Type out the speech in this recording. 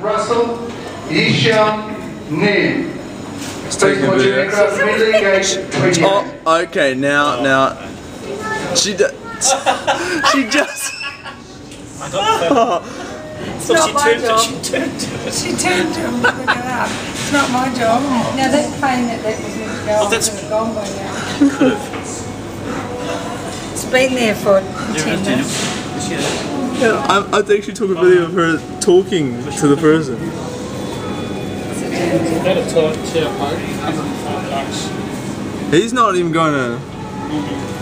Russell Yishan Nim. Please taking watch your videos. aircraft immediately engage 28. Oh, okay. Now, now, she d- she just. Oh. It's not my job. She turned to us. She turned to him, look at that. It's not my job. Now that plane that that was meant to go on that's- could gone by now. It's been there for ten minutes. Yeah, I, I actually took a video of her talking to the person. Got a toilet chair park, 105 bucks. He's not even going to